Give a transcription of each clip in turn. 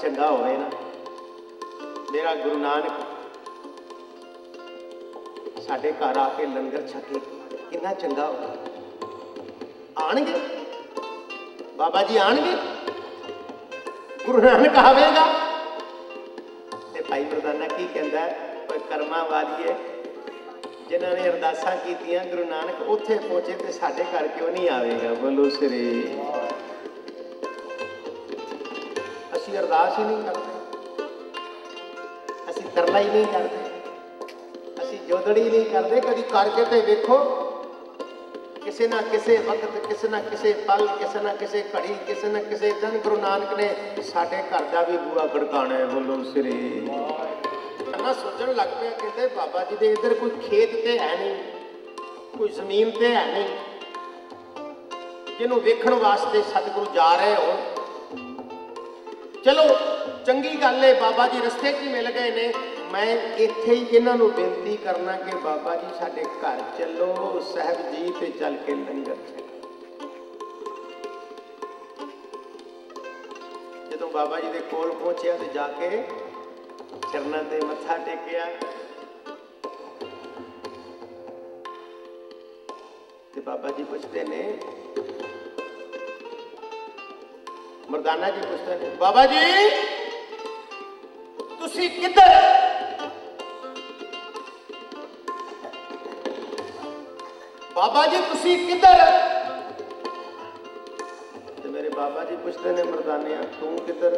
ਚੰਗਾ ਹੋਵੇ ਨਾ। ਮੇਰਾ ਗੁਰੂ ਨਾਨਕ ਸਾਡੇ ਘਰ ਆ ਕੇ ਲੰਗਰ ਛਕੇ ਕਿੰਨਾ ਚੰਗਾ ਹੋਵੇ ਆਣਗੇ ਬਾਬਾ ਜੀ ਆਣਗੇ ਗੁਰੂ ਨਾਨਕ ਆਵੇਗਾ? ਤੇ ਭਾਈ ਮਰਦਾਨਾ ਕੀ ਕਹਿੰਦਾ ਕੋਈ ਓਏ ਕਰਮਾਂ ਵਾਲੀਏ, ਜਿਨ੍ਹਾਂ ਨੇ ਅਰਦਾਸਾਂ ਕੀਤੀਆਂ, ਗੁਰੂ ਨਾਨਕ ਉੱਥੇ ਪਹੁੰਚੇ ਤੇ ਸਾਡੇ ਘਰ ਕਿਉਂ ਨਹੀਂ ਆਵੇਗਾ? ਬੋਲੋ ਸ੍ਰੀ। ਅਸੀਂ ਅਰਦਾਸ ਹੀ ਨਹੀਂ ਕਰਦੇ। ਅਸੀਂ ਤਰਲਾ ਹੀ ਨਹੀਂ ਕਰਦੇ। ਜੋਦੜੀ ਨਹੀਂ ਕਰਦੇ, ਕਦੀ ਕਰਕੇ ਤੇ ਵੇਖੋ। ਕਿਸੇ ਨਾ ਕਿਸੇ ਵਕਤ, ਕਿਸੇ ਨਾ ਕਿਸੇ ਪਲ, ਕਿਸੇ ਨਾ ਕਿਸੇ ਘੜੀ, ਕਿਸੇ ਨਾ ਕਿਸੇ ਦਿਨ ਗੁਰੂ ਨਾਨਕ ਨੇ ਸਾਡੇ ਘਰ ਦਾ ਵੀ ਬੂਹਾ ਖੜਕਾਣਾ ਹੈ ਬੋਲੋ ਸ੍ਰੀ। ਨਾ ਸੋਚਣ ਲੱਗ ਪਿਆ ਕਹਿੰਦੇ ਬਾਬਾ ਜੀ ਦੇ ਇੱਧਰ ਕੋਈ ਖੇਤ ਤੇ ਹੈ ਨਹੀਂ, ਕੋਈ ਜ਼ਮੀਨ ਤੇ ਹੈ ਨਹੀਂ। ਜਿਹਨੂੰ ਵੇਖਣ ਵਾਸਤੇ ਸਤਿਗੁਰੂ ਜਾ ਰਹੇ ਹੋਣ। ਚਲੋ, ਚੰਗੀ ਗੱਲ ਹੈ ਬਾਬਾ ਜੀ ਰਸਤੇ 'ਚ ਮਿਲ ਗਏ ਨੇ। ਮੈਂ ਇੱਥੇ ਹੀ ਇਹਨਾਂ ਨੂੰ ਬੇਨਤੀ ਕਰਨਾ ਕਿ ਬਾਬਾ ਜੀ ਸਾਡੇ ਘਰ ਚੱਲੋ, ਸਾਹਿਬ ਜੀ ਤੇ ਚੱਲ ਕੇ ਲੰਗਰ ਛਕੋ। ਜਦੋਂ ਬਾਬਾ ਜੀ ਦੇ ਕੋਲ ਪਹੁੰਚਿਆ ਤੇ ਜਾ ਕੇ ਚਰਨਾਂ ਤੇ ਮੱਥਾ ਟੇਕਿਆ ਤੇ ਬਾਬਾ ਜੀ ਪੁੱਛਦੇ ਨੇ, ਮਰਦਾਨਾ ਜੀ ਪੁੱਛਦੇ ਨੇ, ਬਾਬਾ ਜੀ, ਤੁਸੀਂ ਕਿੱਧਰ? ਬਾਬਾ ਜੀ ਤੁਸੀਂ ਕਿੱਧਰ ਤੇ ਮੇਰੇ ਬਾਬਾ ਜੀ ਪੁੱਛਦੇ ਨੇ ਮਰਦਾਨਿਆ ਤੂੰ ਕਿੱਧਰ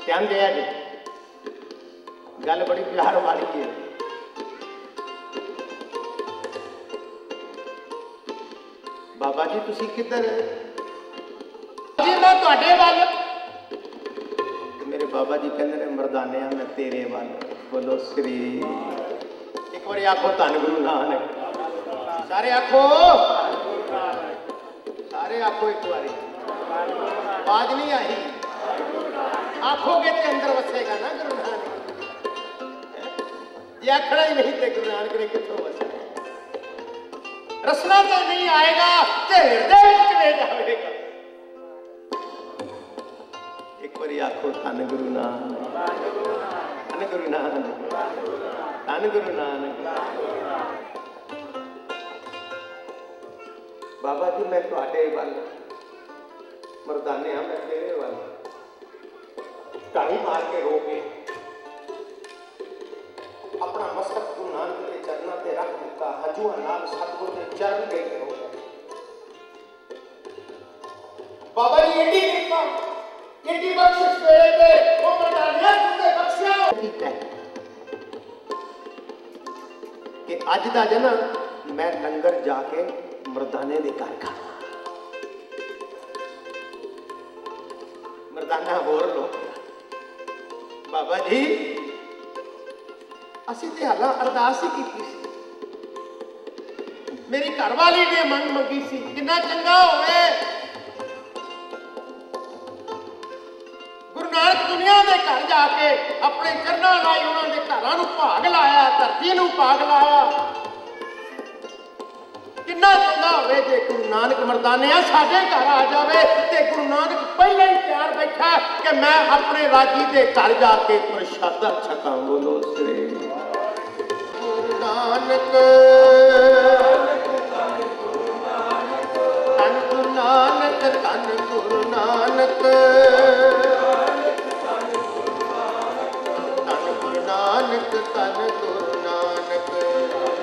ਧਿਆਨ ਦਿਆ ਜੀ ਗੱਲ ਬੜੀ ਪਿਆਰ ਵਾਲੀ ਹੈ ਬਾਬਾ ਜੀ ਤੁਸੀਂ ਕਿੱਧਰ ਜੀ ਮੈਂ ਤੁਹਾਡੇ ਵੱਲ ਤੇ ਮੇਰੇ ਬਾਬਾ ਜੀ ਕਹਿੰਦੇ ਨੇ ਮਰਦਾਨਿਆ ਮੈਂ ਤੇਰੇ ਵੱਲ ਬੋਲੋ ਸ੍ਰੀ ਇੱਕ ਵਾਰੀ ਆਖੋ ਧੰਨ ਗੁਰੂ ਨਾਨਕ ਸਾਰੇ ਆਖੋ ਸਾਰੇ ਆਖੋ ਇੱਕ ਵਾਰੀ ਆਵਾਜ਼ ਨਹੀਂ ਆਈ ਆਖੋਗੇ ਤੇ ਅੰਦਰ ਵਸੇਗਾ ਨਾ ਗੁਰੂ ਨਾਨਕ ਜੇ ਆਖਣਾ ਹੀ ਨਹੀਂ ਤੇ ਗੁਰੂ ਨਾਨਕ ਨੇ ਕਿੱਥੋਂ ਵਸਣਾ ਰਸਨਾ ਤੇ ਨਹੀਂ ਆਏਗਾ ਤੇ ਹਿਰਦੇ ਵਿੱਚ ਕਿਵੇਂ ਜਾਵੇਗਾ ਇੱਕ ਵਾਰੀ ਆਖੋ ਧੰਨ ਗੁਰੂ ਨਾਨਕ ਧੰਨ ਗੁਰੂ ਨਾਨਕ ਧੰਨ ਗੁਰੂ ਨਾਨਕ। ਬਾਬਾ ਜੀ, ਮੈਂ ਤੁਹਾਡੇ ਵੱਲ, ਮਰਦਾਨੇ ਆ, ਮੈਂ ਤੇਰੇ ਵੱਲ। ਢਾਈ ਮਾਰ ਕੇ ਰੋ ਕੇ ਆਪਣਾ ਮਸਤਕ ਗੁਰੂ ਨਾਨਕ ਦੇ ਚਰਨਾਂ ਤੇ ਰੱਖ ਦਿੱਤਾ। ਹਜੂਆਂ ਨਾਲ ਸਤਿਗੁਰ ਦੇ ਚਰਨ ਦੇ ਕੇ ਬਾਬਾ ਜੀ ਏਡੀ ਕਿਰਪਾ ਏਡੀ ਬਖਸ਼ਿਸ਼ ਵੇਲੇ ਤੇ। ਉਹ ਮਰਦਾਨਿਆ ਤੁਮਨੇ ਬਖਸ਼ਿਆ। ਕੀਤਾ ਕਿ ਅੱਜ ਦਾ ਜਨਮ ਮੈਂ ਲੰਗਰ ਜਾ ਕੇ ਮਰਦਾਨੇ ਦੇ ਘਰ ਖਾਣਾ ਮਰਦਾਨਾ ਹੋਰ ਲੋ ਬਾਬਾ ਜੀ, ਅਸੀਂ ਤੇ ਹਾਲਾਂ ਅਰਦਾਸ ਹੀ ਕੀਤੀ ਸੀ। ਮੇਰੀ ਘਰਵਾਲੀ ਨੇ ਮੰਗ ਮੰਗੀ ਸੀ, ਕਿੰਨਾ ਚੰਗਾ ਹੋਵੇ। ਨਾਨਕ ਦੁਨੀਆ ਦੇ ਘਰ ਜਾ ਕੇ ਆਪਣੇ ਚਰਨਾਂ ਨਾਲ ਉਹਨਾਂ ਦੇ ਘਰਾਂ ਨੂੰ ਭਾਗ ਲਾਇਆ ਧਰਤੀ ਨੂੰ ਭਾਗ ਲਾਇਆ। ਕਿੰਨਾ ਚੰਗਾ ਹੋਵੇ ਜੇ ਗੁਰੂ ਨਾਨਕ ਮਰਦਾਨਿਆ ਸਾਡੇ ਘਰ ਆ ਜਾਵੇ ਤੇ ਗੁਰੂ ਨਾਨਕ ਪਹਿਲਾਂ ਹੀ ਤਿਆਰ ਬੈਠਾ ਕਿ ਮੈਂ ਆਪਣੇ ਰਾਜੀ ਦੇ ਘਰ ਜਾ ਕੇ ਪ੍ਰਸ਼ਾਦਾ ਛਕਾਂ ਬੋਲੋ ਸ੍ਰੀ ਗੁਰੂ ਨਾਨਕ। ਧੰਨ ਗੁਰੂ ਨਾਨਕ ਧੰਨ ਗੁਰੂ ਨਾਨਕ। ਨਾਨਕ ਧੰਨ ਗੁਰੂ ਨਾਨਕ।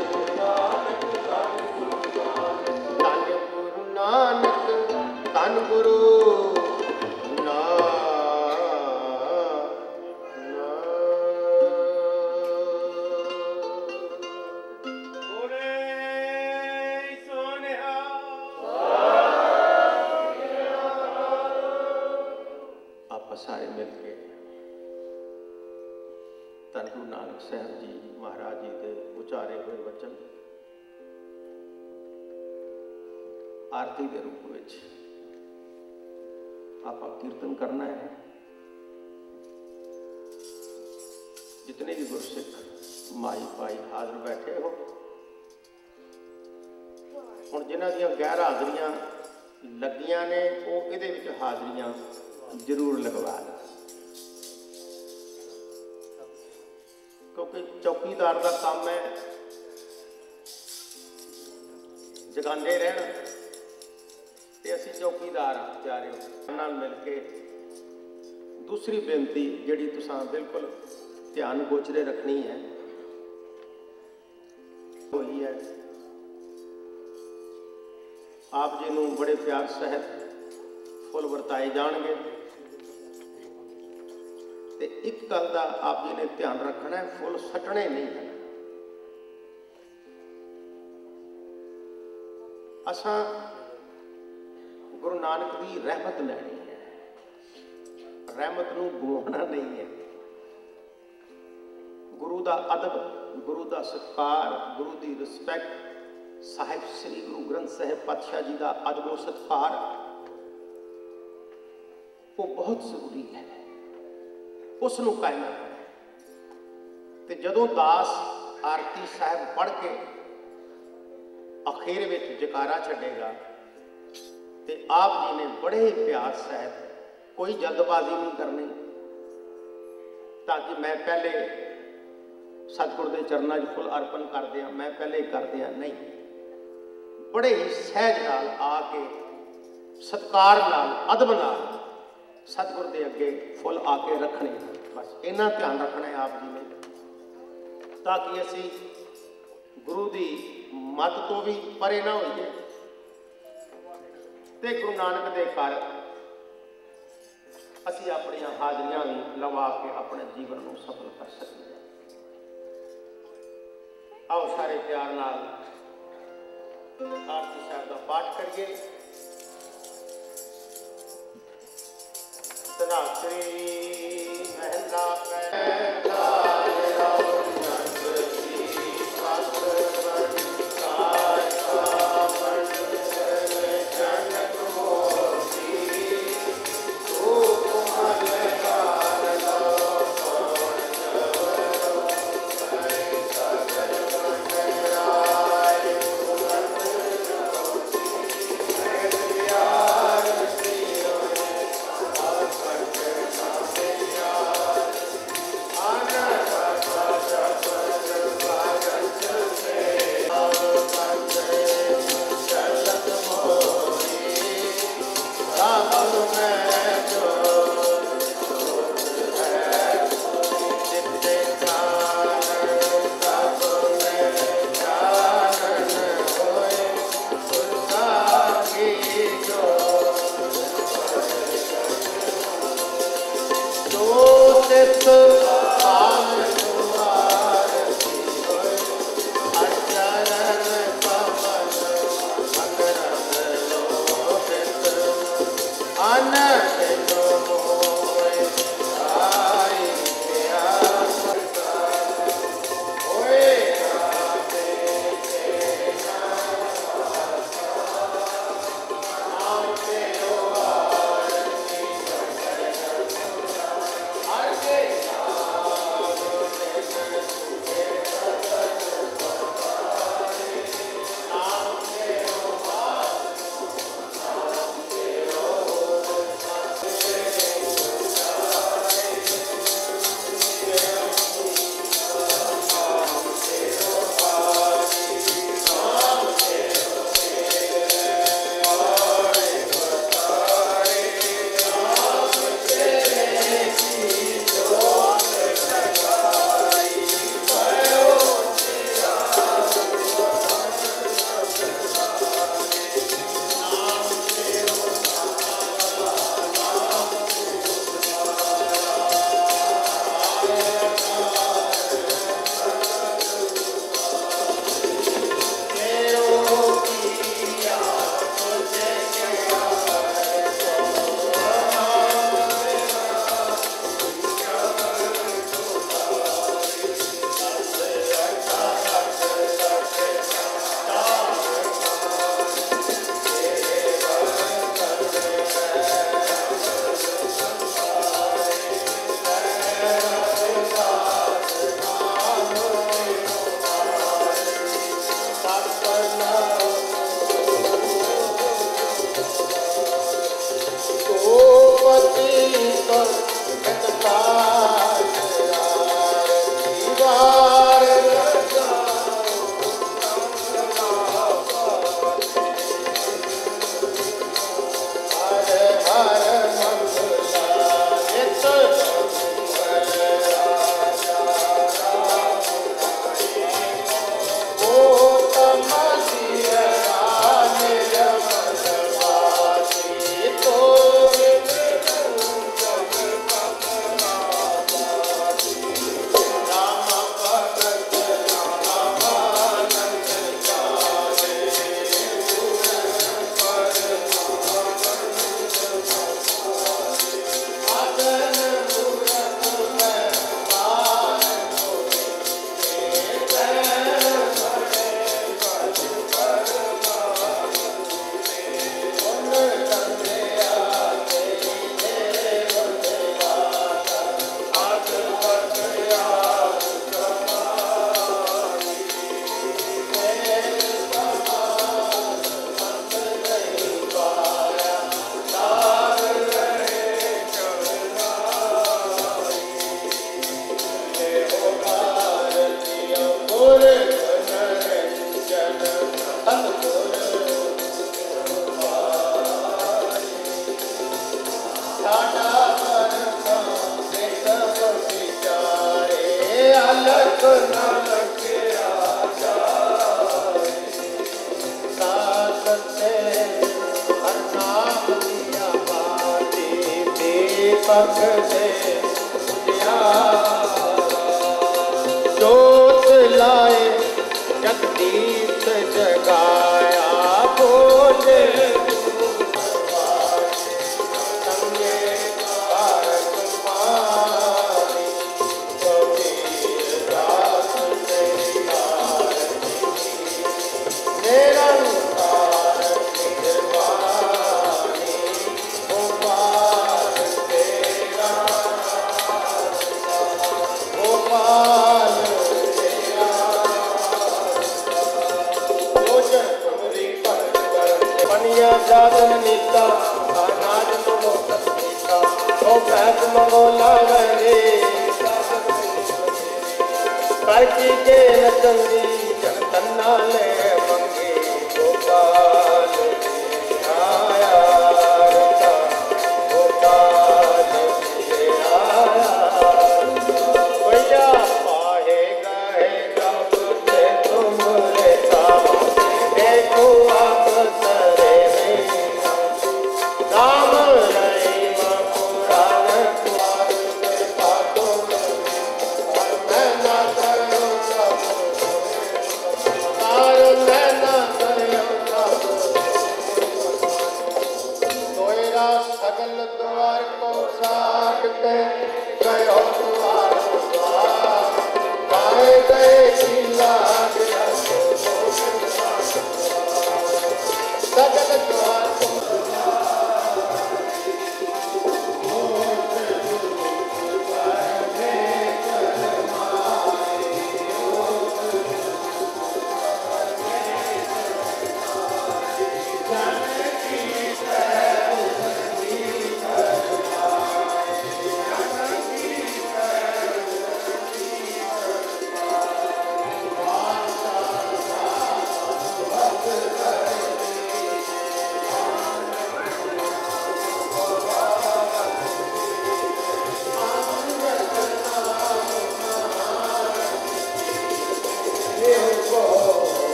ਚੌਕੀਦਾਰ ਆ ਪਿਆਰਿਓ ਨਾਲ ਮਿਲ ਕੇ ਦੂਸਰੀ ਬੇਨਤੀ ਜਿਹੜੀ ਤੁਸੀਂ ਬਿਲਕੁਲ ਧਿਆਨ ਗੋਚਰੇ ਰੱਖਣੀ ਹੈ ਹੋਈ ਹੈ, ਆਪ ਜੀ ਨੂੰ ਬੜੇ ਪਿਆਰ ਸਹਿਤ ਫੁੱਲ ਵਰਤਾਏ ਜਾਣਗੇ। ਤੇ ਇੱਕ ਗੱਲ ਦਾ ਆਪ ਜੀ ਨੇ ਧਿਆਨ ਰੱਖਣਾ ਹੈ, ਫੁੱਲ ਸੱਟਣੇ ਨਹੀਂ ਹਨ। ਅਸਾਂ ਗੁਰੂ ਨਾਨਕ ਦੀ ਰਹਿਮਤ ਲੈਣੀ ਹੈ। ਰਹਿਮਤ ਨੂੰ ਗਵਾਉਣਾ ਨਹੀਂ ਹੈ। ਗੁਰੂ ਦਾ ਅਦਬ, ਗੁਰੂ ਦਾ ਸਤਿਕਾਰ, ਗੁਰੂ ਦੀ ਰਿਸਪੈਕਟ ਸਾਹਿਬ ਸ੍ਰੀ ਗੁਰੂ ਗ੍ਰੰਥ ਸਾਹਿਬ ਪਾਤਸ਼ਾਹ ਜੀ ਦਾ ਅਦਬੋ ਸਤਿਕਾਰ, ਉਹ ਬਹੁਤ ਜ਼ਰੂਰੀ ਹੈ। ਉਸ ਨੂੰ ਕਾਇਮ ਤੇ ਜਦੋਂ ਦਾਸ ਆਰਤੀ ਸਾਹਿਬ ਪੜ੍ਹ ਕੇ ਅਖੀਰ ਵਿੱਚ ਜਕਾਰਾ ਛੱਡੇਗਾ ਤੇ ਆਪ ਜੀ ਨੇ ਬੜੇ ਪਿਆਰ ਸਹਿਤ ਕੋਈ ਜਲਦਬਾਜ਼ੀ ਨਹੀਂ ਕਰਨੀ। ਤਾਂ ਕਿ ਮੈਂ ਪਹਿਲੇ ਸਤਿਗੁਰ ਦੇ ਚਰਨਾਂ 'ਚ ਫੁੱਲ ਅਰਪਣ ਕਰਦੇ ਆ ਮੈਂ ਪਹਿਲੇ ਕਰਦੇ ਆ ਨਹੀਂ। ਬੜੇ ਹੀ ਸਹਿਜ ਨਾਲ ਆ ਕੇ, ਸਤਕਾਰ ਨਾਲ, ਅਦਬ ਨਾਲ ਸਤਿਗੁਰ ਦੇ ਅੱਗੇ ਫੁੱਲ ਆ ਕੇ ਰੱਖਣੇ ਬਸ ਇਹਨਾਂ ਧਿਆਨ ਰੱਖਣਾ ਹੈ ਆਪ ਜੀ ਨੇ। ਤਾਂ ਕਿ ਅਸੀਂ ਗੁਰੂ ਦੀ ਮੱਤ ਤੋਂ ਵੀ ਪਰੇ ਨਾ ਹੋਈਏ। ਤੇ ਗੁਰੂ ਨਾਨਕ ਦੇ ਘਰ ਅਸੀਂ ਆਪਣੀਆਂ ਹਾਜ਼ਰੀਆਂ ਵੀ ਲਵਾ ਕੇ ਆਪਣੇ ਜੀਵਨ ਨੂੰ ਸਫਲ ਕਰ ਸਕੀਏ। ਆਓ ਸਾਰੇ ਪਿਆਰ ਨਾਲ ਆਰਤੀ ਸਾਹਿਬ ਦਾ ਪਾਠ ਕਰੀਏ। ਤਨਾਸਰੀ ਮਹਿਲਾ ਪਹਿਲਾ ਕੇ ਨਚੰਦੀ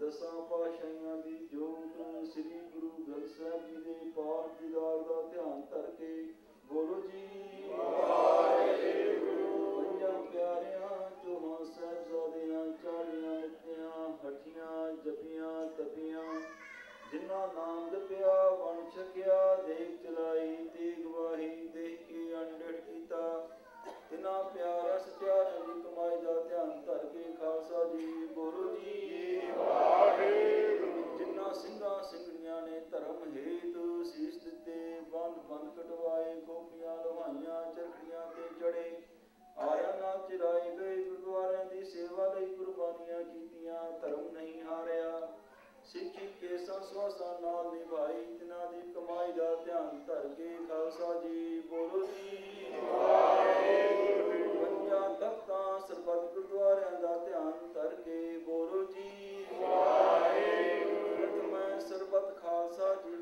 ਦਸਾਂ ਪਾਸ਼ਾਈਆਂ ਦੀ ਜੋਤ ਸ੍ਰੀ ਗੁਰੂ ਗ੍ਰੰਥ ਸਾਹਿਬ ਜੀ ਦੇ ਪਾਠ ਦੀਦਾਰ ਦਾ ਧਿਆਨ ਧਰ ਕੇ ਬੋਲੋ ਜੀ। ਪਿਆਰਿਆਂ, ਚੋਹਾਂ ਸਾਹਿਬਜ਼ਾਦਿਆਂ, ਚਾਲੀਆਂ ਹਠੀਆਂ ਜਪੀਆਂ ਤਪੀਆਂ ਜਿਨ੍ਹਾਂ ਨਾਮ ਜਪਿਆ ਵਣ ਛਕਿਆ ਦੇਖ ਚਲਾਈ ਤੇ ਗਵਾਹੀ ਜਿਨ੍ਹਾਂ ਪਿਆਰਾ ਸਚਿਆਰਾਂ ਦੀ ਕਮਾਈ ਦਾ ਧਿਆਨ ਧਰ ਕੇ ਖਾਲਸਾ ਜੀ ਬੋਲੋ ਜੀ ਵਾਹਿਗੁਰੂ। ਜਿਨ੍ਹਾਂ ਸਿੰਘਾਂ ਸਿੰਘਣੀਆਂ ਨੇ ਧਰਮ ਹੇਤ ਸੀਸ ਦਿੱਤੇ, ਬੰਦ ਬੰਦ ਕਟਵਾਏ ਕੋਪੀਆਂ ਲੋਹਾਈਆਂ, ਚਰਖੜੀਆਂ ਤੇ ਚੜੇ। ਆਇਆ ਨਾਲ ਚਿਰਾਏ ਗਏ ਗੁਰਦੁਆਰਿਆਂ ਦੀ ਸੇਵਾ ਲਈ ਕੁਰਬਾਨੀਆਂ ਕੀਤੀਆਂ, ਧਰਮ ਨਹੀਂ ਹਾਰਿਆ। ਸਿੱਖੀ ਕੇ ਸੰਸਵਾਸਾਂ ਨਾਲ ਨਿਭਾਈ, ਜਿਨ੍ਹਾਂ ਦੀ ਕਮਾਈ ਦਾ ਧਿਆਨ ਧਰ ਕੇ ਖਾਲਸਾ ਜੀ ਬੋਲੋ ਜੀ।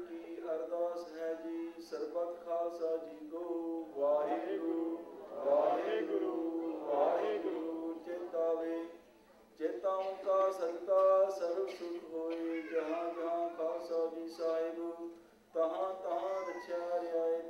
ਕੀ ਅਰਦਾਸ ਹੈ ਜੀ। ਸਰਬੱਤ ਖਾਲਸਾ ਜੀ ਕੋ ਵਾਹਿਗੁਰੂ ਵਾਹਿਗੁਰੂ ਵਾਹਿਗੁਰੂ ਚੇਤਾਵੇ ਚੇਤਾਉ ਕਾ ਸਦਕਾ ਸਰਬ ਹੋਏ ਜਹਾਂ ਜਹਾਂ ਸਾਹਿਬ ਤਹਾਂ ਤਹਾਂ ਰਛਿਆ ਰਿਆਏ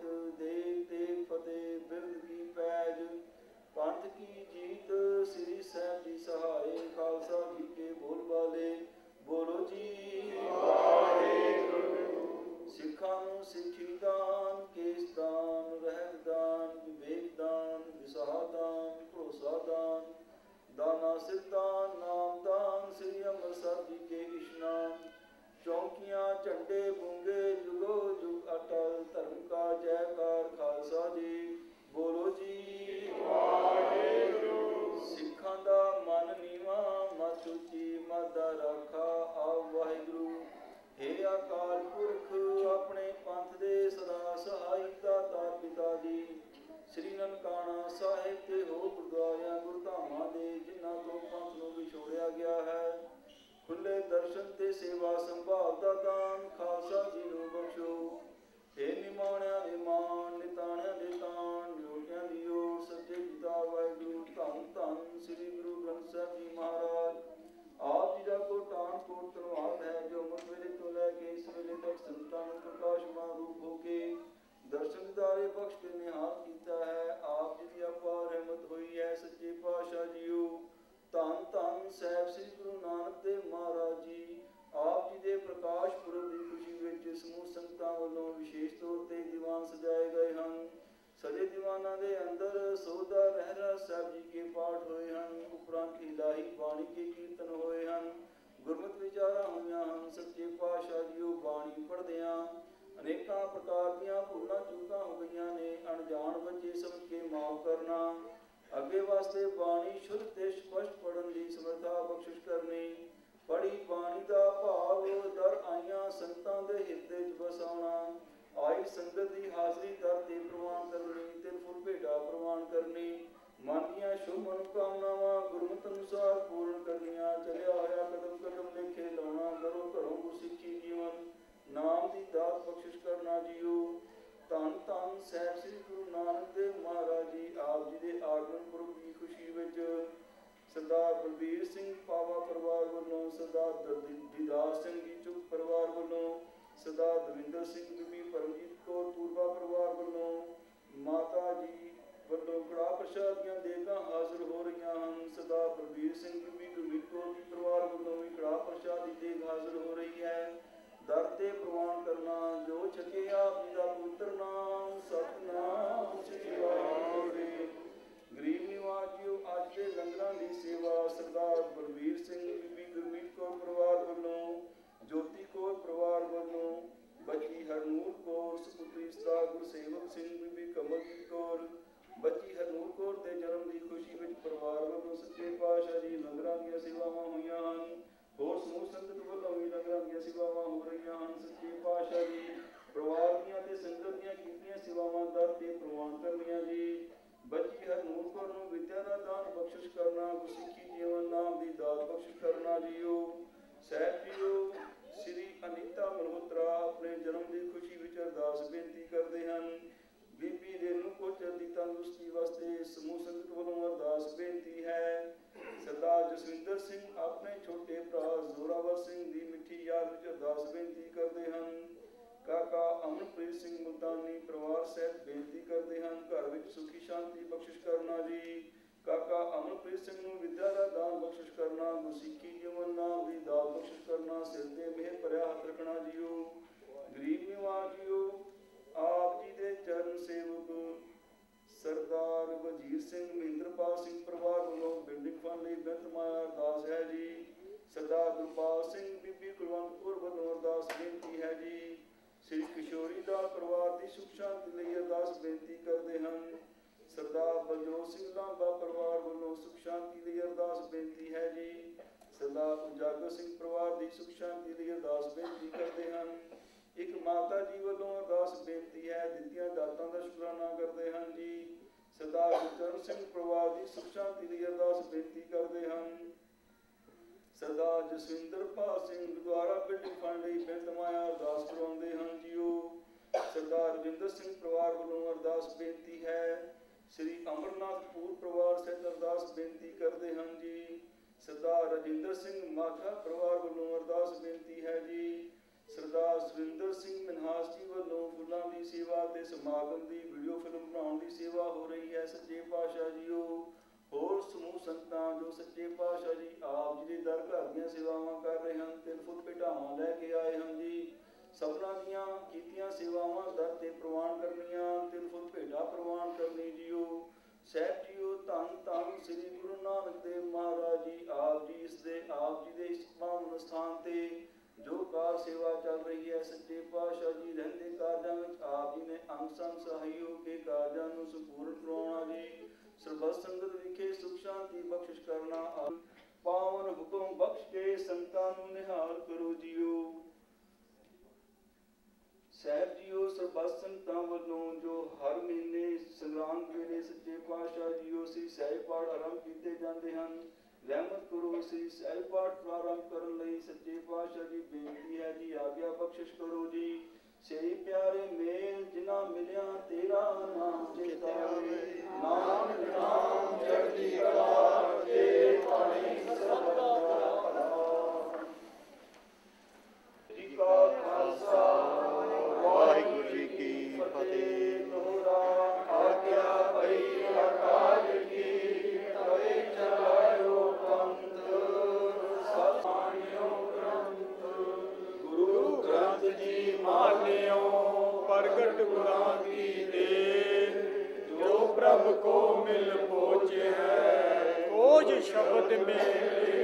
ਬਲਜੋਤ ਸਿੰਘ ਲਾਂਬਾ ਪਰਿਵਾਰ ਵੱਲੋਂ ਸੁਖ ਸ਼ਾਂਤੀ ਲਈ ਅਰਦਾਸ ਬੇਨਤੀ ਹੈ ਜੀ। ਸਰਦਾਰ ਉਜਾਗਰ ਸਿੰਘ ਪਰਿਵਾਰ ਦੀ ਸੁਖ ਸ਼ਾਂਤੀ ਲਈ ਅਰਦਾਸ ਬੇਨਤੀ ਕਰਦੇ ਹਨ। ਇੱਕ ਮਾਤਾ ਜੀ ਵੱਲੋਂ ਅਰਦਾਸ ਬੇਨਤੀ ਹੈ, ਦਿੱਤੀਆਂ ਦਾਤਾਂ ਦਾ ਸ਼ੁਕਰਾਨਾ ਕਰਦੇ ਹਨ ਜੀ। ਸਰਦਾਰ ਗੁਰਚਰਨ ਸਿੰਘ ਪਰਿਵਾਰ ਦੀ ਸੁਖ ਸ਼ਾਂਤੀ ਲਈ ਅਰਦਾਸ ਬੇਨਤੀ ਕਰਦੇ ਹਨ। ਸਰਦਾਰ ਜਸਵਿੰਦਰਪਾਲ ਸਿੰਘ ਦੁਆਰਾ ਬਿਲਡਿੰਗ ਫੰਡ ਲਈ ਬਿਰਧ ਅਰਦਾਸ ਕਰਵਾਉਂਦੇ ਹਨ ਜੀਓ। ਸਰਦਾਰ ਰਵਿੰਦਰ ਸਿੰਘ ਪਰਿਵਾਰ ਵੱਲੋਂ ਅਰਦਾਸ ਬੇਨਤੀ ਹੈ ਸ੍ਰੀ ਅਮਰਨਾਥ ਅਮਰਨਾਥਪੁਰ ਪਰਿਵਾਰ ਸਹਿਤ ਅਰਦਾਸ ਬੇਨਤੀ ਕਰਦੇ ਹਨ ਜੀ। ਸਰਦਾਰ ਰਜਿੰਦਰ ਸਿੰਘ ਮਾਖਾ ਪਰਿਵਾਰ ਵੱਲੋਂ ਅਰਦਾਸ ਬੇਨਤੀ ਹੈ ਜੀ। ਸਰਦਾਰ ਸੁਰਿੰਦਰ ਸਿੰਘ ਮਨਹਾਸ ਜੀ ਵੱਲੋਂ ਫੁੱਲਾਂ ਦੀ ਸੇਵਾ ਤੇ ਸਮਾਗਮ ਦੀ ਵੀਡੀਓ ਫਿਲਮ ਬਣਾਉਣ ਦੀ ਸੇਵਾ ਹੋ ਰਹੀ ਹੈ। ਸੱਚੇ ਪਾਤਸ਼ਾਹ ਜੀਓ, ਹੋਰ ਸਮੂਹ ਸੰਗਤਾਂ ਜੋ ਸੱਚੇ ਪਾਤਸ਼ਾਹ ਜੀ ਆਪ ਜੀ ਦੇ ਦਰ ਘਰ ਦੀਆਂ ਸੇਵਾਵਾਂ ਕਰ ਰਹੇ ਹਨ, ਤਿਲ ਫੁੱਲ ਭੇਟਾਵਾਂ ਲੈ ਕੇ ਆਏ ਹਨ ਜੀ। ਸਭਨਾਂ ਦੀਆਂ ਕੀਤੀਆਂ ਸੇਵਾਵਾਂ ਦਰ ਤੇ ਪ੍ਰਵਾਨ ਕਰਨੀਆਂ ਤਿਲ ਫੁੱਲ ਭੇਟਾ ਪ੍ਰਵਾਨ ਕਰਨੀ ਜੀਓ। ਸਹਿਬ ਜੀਓ, ਧੰਨ ਧੰਨ ਸ੍ਰੀ ਗੁਰੂ ਨਾਨਕ ਦੇਵ ਮਹਾਰਾਜ ਜੀ, ਆਪ ਜੀ ਇਸ ਦੇ, ਆਪ ਜੀ ਦੇ ਇਸ ਪਾਵਨ ਸਥਾਨ ਤੇ ਜੋ ਕਾਰ ਸੇਵਾ ਚੱਲ ਰਹੀ ਹੈ, ਸੱਚੇ ਪਾਤਸ਼ਾਹ ਜੀ ਰਹਿੰਦੇ ਕਾਰਜਾਂ ਵਿੱਚ, ਆਪ ਜੀ ਨੇ ਅੰਗ ਸੰਗ ਸਹਿਯੋਗ ਕੇ ਕਾਰਜਾਂ ਨੂੰ ਸੰਪੂਰਨ ਕਰਵਾਉਣਾ ਜੀ। ਸਰਬੱਤ ਸੰਗਤ ਵਿਖੇ ਸੁਖ ਸ਼ਾਂਤੀ ਬਖਸ਼ਿਸ਼ ਕਰਨਾ ਪਾਵਨ ਹੁਕਮ ਬਖਸ਼ ਕੇ ਸੰਤਾਂ ਨੂੰ ਨਿਹਾਲ ਕਰੋ ਜੀਓ ਸਹਿਬ ਜੀਓ ਸਰਬੱਤ ਸੰਗਤਾਂ ਵੱਲੋਂ ਜੋ ਹਰ ਮਹੀਨੇ ਸੰਗਰਾਂਦ ਵੇਲੇ ਸੱਚੇ ਪਾਤਸ਼ਾਹ ਜੀਓ ਸੀ ਸਹਿਬ ਪਾਠ ਆਰੰਭ ਕੀਤੇ ਜਾਂਦੇ ਹਨ। ਰਹਿਮਤ ਕਰੋ ਸੀ ਸਹਿਬ ਪਾਠ ਪ੍ਰਾਰੰਭ ਕਰਨ ਲਈ ਸੱਚੇ ਪਾਤਸ਼ਾਹ ਜੀ ਬੇਨਤੀ ਹੈ ਜੀ, ਆਗਿਆ ਬਖਸ਼ਿਸ਼ ਕਰੋ ਜੀ। ਸੇ ਪਿਆਰੇ ਮੇਲ ਜਿਨ੍ਹਾਂ ਮਿਲਿਆ, ਤੇਰਾ ਨਾਮ ਚੇਤਾਵੇ ਨਾਨਕ ਨਾਮ ਚੜ੍ਹਦੀ ਕਲਾ ਤੇ ਪਾਣੀ ਸਰਬਦਾ ਭਲਾ ਜੀ ਕਾ ਖਾਲਸਾ, ਵਾਹਿਗੁਰੂ। ਮਿਲ ਪਹੁੰਚੇ ਹੈ। ਕੋਜ ਸ਼ਬਦ ਮੇਰੇ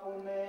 pune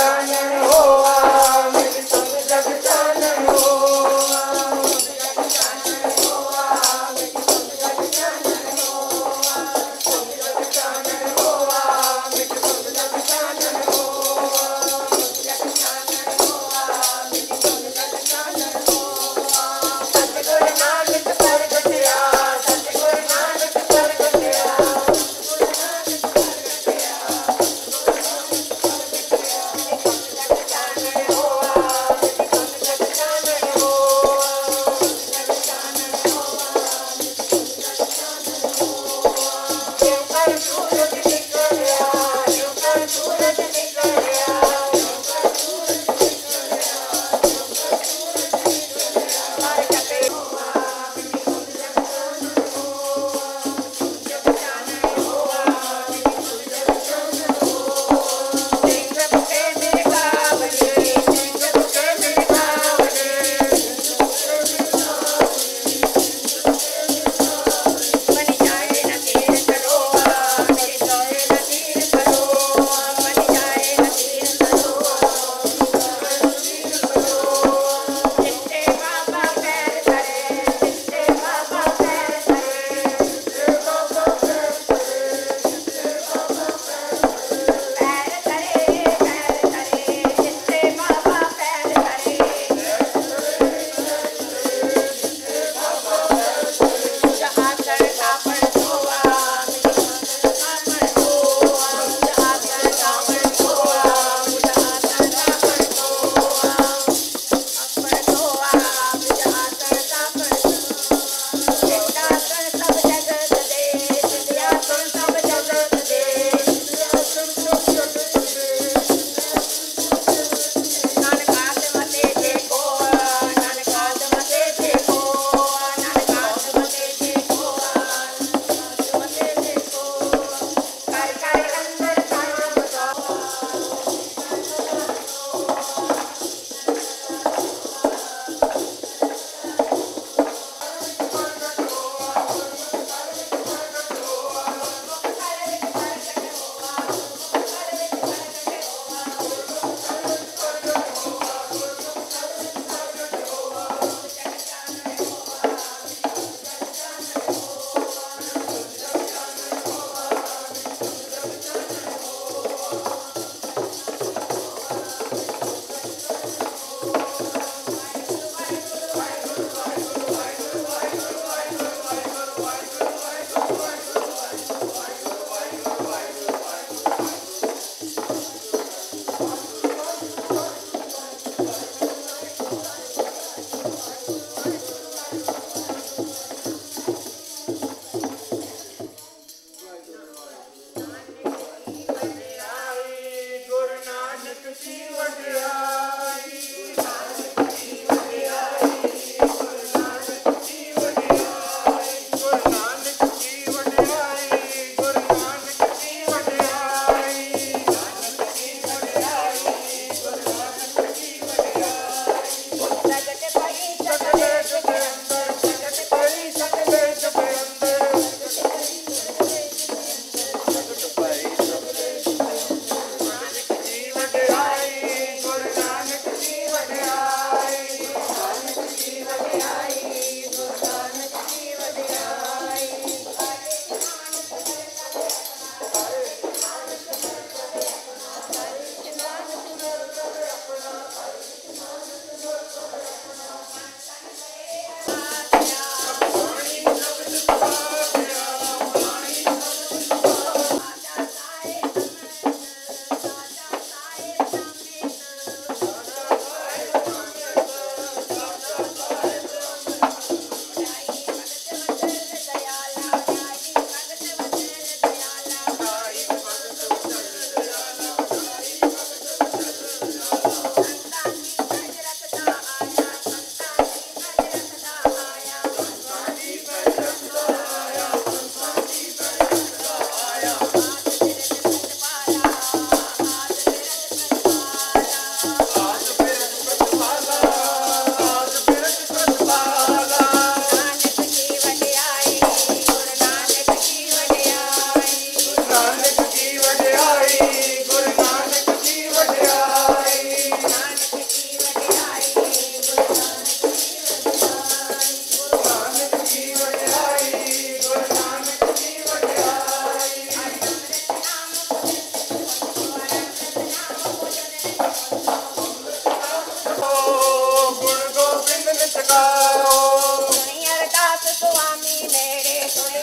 Yeah. na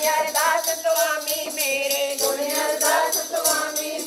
ਅਰਦਾਸ ਸੁਆਮੀ ਮੇਰੇ ਸੁਣੀ ਅਰਦਾਸ ਸੁਆਮੀ